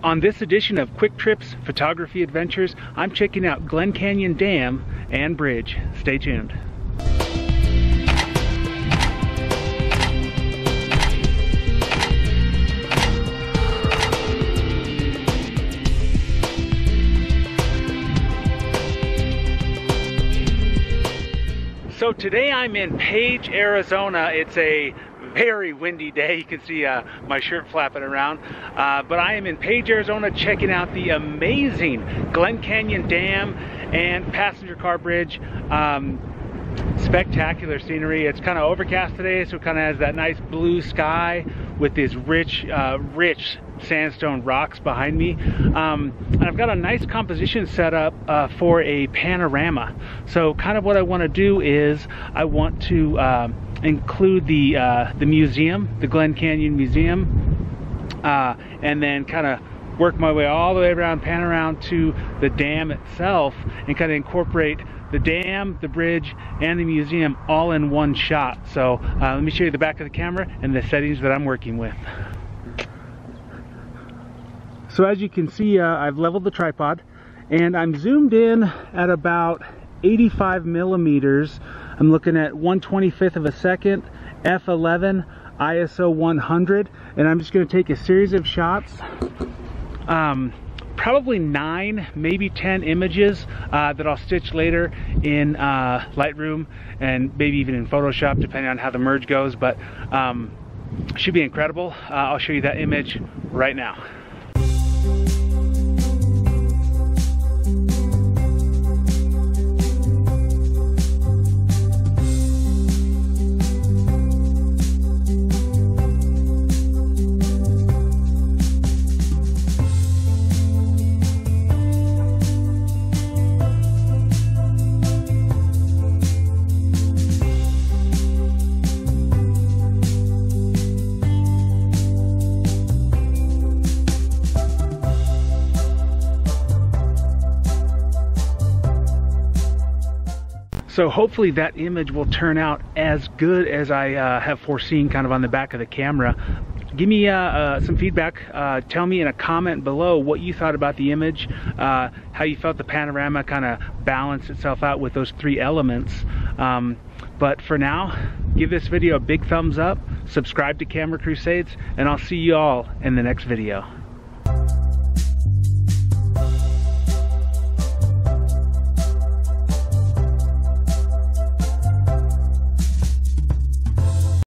On this edition of Quick Trips Photography Adventures, I'm checking out Glen Canyon Dam and Bridge. Stay tuned. So today I'm in Page, Arizona. It's a very windy day. You can see uh, my shirt flapping around. Uh, but I am in Page, Arizona checking out the amazing Glen Canyon Dam and passenger car bridge. Um, spectacular scenery. It's kind of overcast today, so it kind of has that nice blue sky with these rich, uh, rich sandstone rocks behind me. Um, and I've got a nice composition set up uh, for a panorama. So kind of what I want to do is I want to uh, include the, uh, the museum, the Glen Canyon Museum, uh, and then kind of work my way all the way around, pan around to the dam itself and kind of incorporate the dam, the bridge, and the museum all in one shot. So uh, let me show you the back of the camera and the settings that I'm working with. So as you can see, uh, I've leveled the tripod and I'm zoomed in at about 85 millimeters. I'm looking at 125th of a second, f11, ISO 100, and I'm just going to take a series of shots. Um, probably nine, maybe 10 images uh, that I'll stitch later in uh, Lightroom and maybe even in Photoshop, depending on how the merge goes. But um, should be incredible. Uh, I'll show you that image right now. So hopefully that image will turn out as good as I uh, have foreseen kind of on the back of the camera. Give me uh, uh, some feedback. Uh, tell me in a comment below what you thought about the image, uh, how you felt the panorama kind of balanced itself out with those three elements. Um, but for now, give this video a big thumbs up, subscribe to Camera Crusades, and I'll see you all in the next video.